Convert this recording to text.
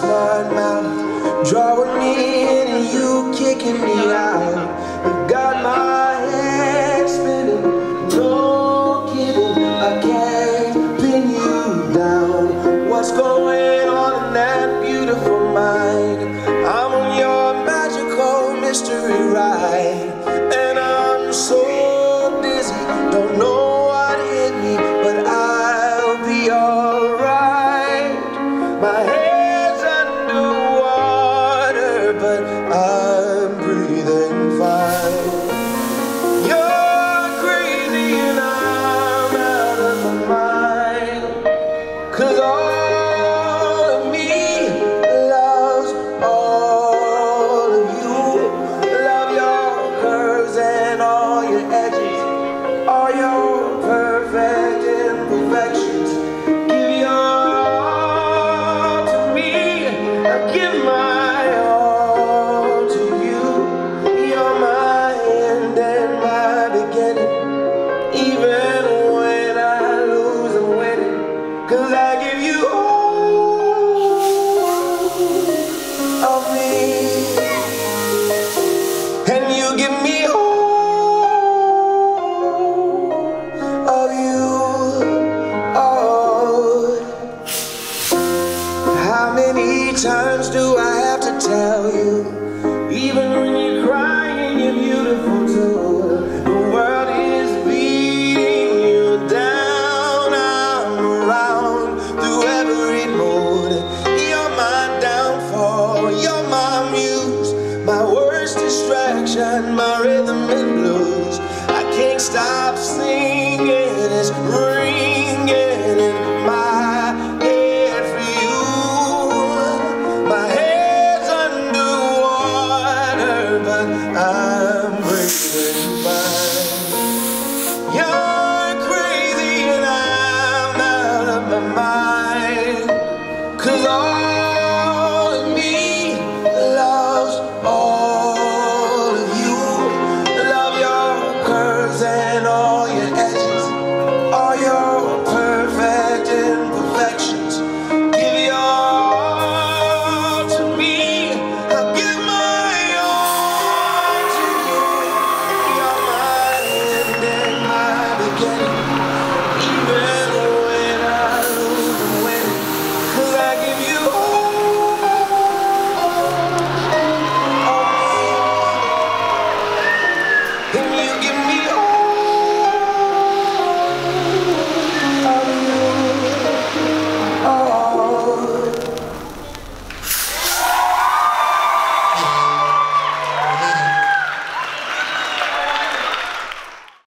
past my mouth Drawing me in and you kicking me out. You got my head spinning No kidding, I can't pin you down. What's going on in that beautiful mind? I'm on your magical mystery ride. give me all of you. Oh. How many times do I have to tell you? Even when you're crying, you're beautiful too. sunshine, my rhythm and blues. I can't stop. And